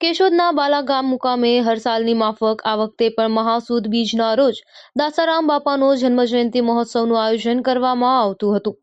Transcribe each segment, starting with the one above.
કેશોદના બાલાગામ મુકામે હર સાલની માફક આ વખતે પણ મહાસુદ બીજના રોજ દાસારામ બાપાનો જન્મજયંતિ મહોત્સવનું આયોજન કરવામાં આવતું હતું.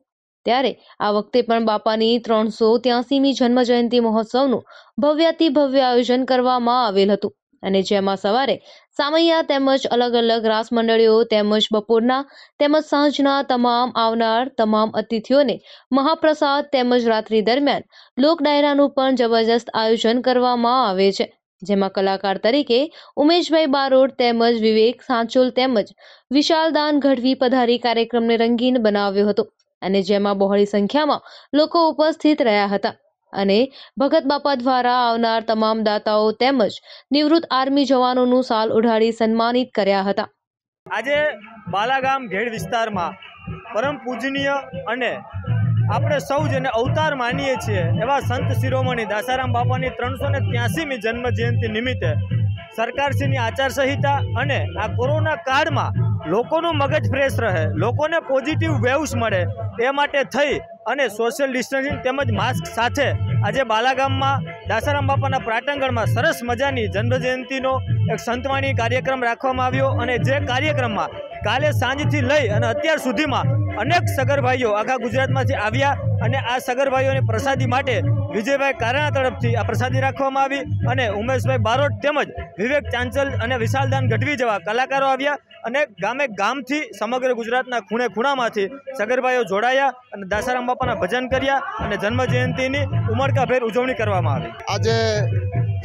ત્યારે આ વખતે પણ બાપાની ત્રણસો ત્યાસીમી જન્મજયંતિ મહોત્સવનું ભવ્યાતિ ભવ્ય આયોજન કરવામાં આવેલ હતું. અને જેમાં સવારે સામૈયા તેમજ અલગ અલગ રાસ મંડળીઓ તેમજ બપોરના તેમજ સાંજના તમામ આવનાર તમામ અતિથિઓને મહાપ્રસાદ તેમજ રાત્રિ દરમિયાન લોક ડાયરાનું પણ જબરજસ્ત આયોજન કરવામાં આવે છે. જેમાં કલાકાર તરીકે ઉમેશભાઈ બારોટ તેમજ વિવેક સાંચોલ તેમજ વિશાલદાન ગઢવી પધારી કાર્યક્રમને રંગીન બનાવ્યો હતો અને જેમાં બહોળી સંખ્યામાં લોકો ઉપસ્થિત રહ્યા હતા. અને ભગત બાપા દ્વારા આવનાર તમામ દાતાઓ તેમજ નિવૃત્ત આર્મી જવાનોનું સાલ ઉઢાડી સન્માનિત કર્યા હતા. આજે બાલાગામ ઘેડ વિસ્તારમાં પરમ પૂજનીય અને આપણે સૌ જેને અવતાર માનીએ છીએ એવા સંત શિરોમણી દાસારામ બાપાની ત્રણસો ને ત્યાસીમી જન્મ જયંતિ નિમિત્તે સરકારશ્રીની આચારસંહિતા અને આ કોરોના કાળમાં લોકોનું મગજ ફ્રેશ રહે, લોકોને પોઝિટિવ વેવ્સ મળે એ માટે થઈ અને સોશિયલ ડિસ્ટન્સિંગ તેમજ માસ્ક સાથે આજે બાલાગામમાં દાસારામ બાપાના પ્રાટંગણમાં સરસ મજાની જન્મજયંતિનો એક સંતવાણી કાર્યક્રમ રાખવામાં આવ્યો અને જે કાર્યક્રમમાં કાલે સાંજથી લઈ અને અત્યાર સુધીમાં અનેક સગરભાઈઓ આખા ગુજરાતમાંથી આવ્યા અને આ સગરભાઈઓની પ્રસાદી માટે વિજયભાઈ કારાણા તરફથી આ પ્રસાદી રાખવામાં આવી અને ઉમેશભાઈ બારોટ તેમજ વિવેક ચાંચલ અને વિશાલદાન ગઢવી જેવા કલાકારો આવ્યા અને ગામે ગામથી સમગ્ર ગુજરાતના ખૂણે ખૂણામાંથી સગરભાઈઓ જોડાયા અને દાસારામ બાપાના ભજન કર્યા અને જન્મ જયંતિની ઉમળકાભેર ઉજવણી કરવામાં આવી. આજે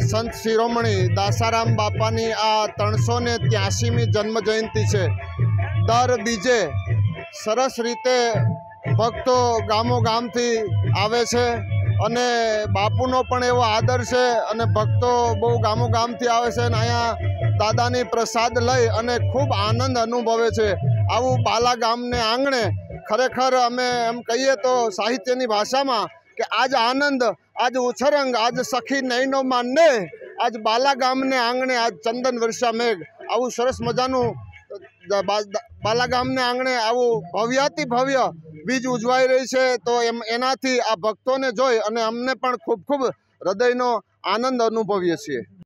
સંત શિરોમણી દાસારામ બાપાની આ ત્રણસો ને ત્યાસીમી જન્મ જયંતિ છે. દર બીજે સરસ રીતે ભક્તો ગામો ગામથી આવે છે. અને બાપુનો પણ એવો આદર છે અને ભક્તો બહુ ગામો ગામથી આવે છે અને અહીંયા દાદાની પ્રસાદ લઈ અને ખૂબ આનંદ અનુભવે છે. આવું બાલા ગામને આંગણે ખરેખર અમે એમ કહીએ તો સાહિત્યની ભાષામાં કે આજ આનંદ, આજ ઉછરંગ, આજ સખી નૈનો માનને આજ બાલા ગામને આંગણે આજ ચંદન વર્ષા મેઘ. આવું સરસ મજાનું બાલા ગામને આંગણે આવું ભવ્યાતિ ભવ્ય બીજ ઉજવાઈ રહી છે, તો એમ એનાથી આ ભક્તોને જોઈ અને અમને પણ ખૂબ ખૂબ હૃદયનો આનંદ અનુભવીએ છીએ.